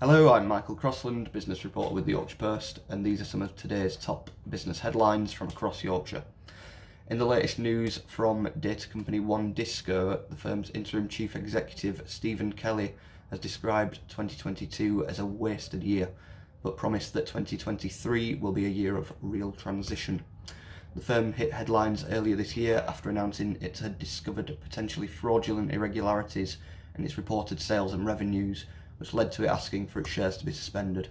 Hello, I'm Michael Crossland, business reporter with the Yorkshire Post, and these are some of today's top business headlines from across Yorkshire. In the latest news from data company WANdisco, the firm's interim chief executive Stephen Kelly has described 2022 as a wasted year, but promised that 2023 will be a year of real transition. The firm hit headlines earlier this year after announcing it had discovered potentially fraudulent irregularities in its reported sales and revenues which led to it asking for its shares to be suspended.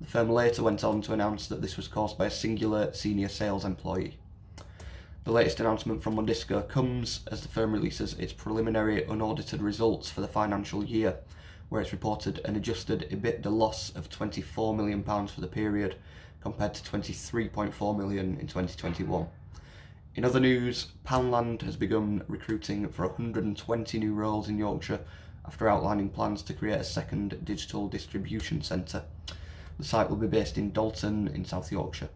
The firm later went on to announce that this was caused by a singular senior sales employee. The latest announcement from WANdisco comes as the firm releases its preliminary unaudited results for the financial year, where it's reported an adjusted EBITDA loss of £24 million for the period, compared to £23.4 million in 2021. In other news, Poundland has begun recruiting for 120 new roles in Yorkshire after outlining plans to create a second digital distribution centre. The site will be based in Dalton in South Yorkshire.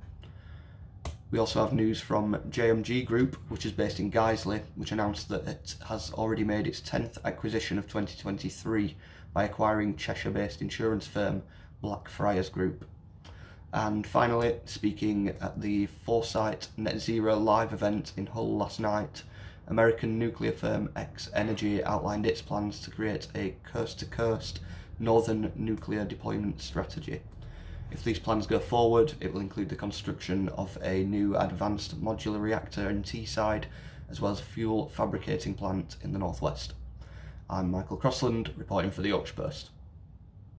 We also have news from JMG Group, which is based in Guiseley, which announced that it has already made its 10th acquisition of 2023 by acquiring Cheshire-based insurance firm Blackfriars Group. And finally, speaking at the Foresight Net Zero live event in Hull last night, American nuclear firm X Energy outlined its plans to create a coast to coast northern nuclear deployment strategy. If these plans go forward, it will include the construction of a new advanced modular reactor in Teesside, as well as a fuel fabricating plant in the northwest. I'm Michael Crossland, reporting for the Yorkshire Post.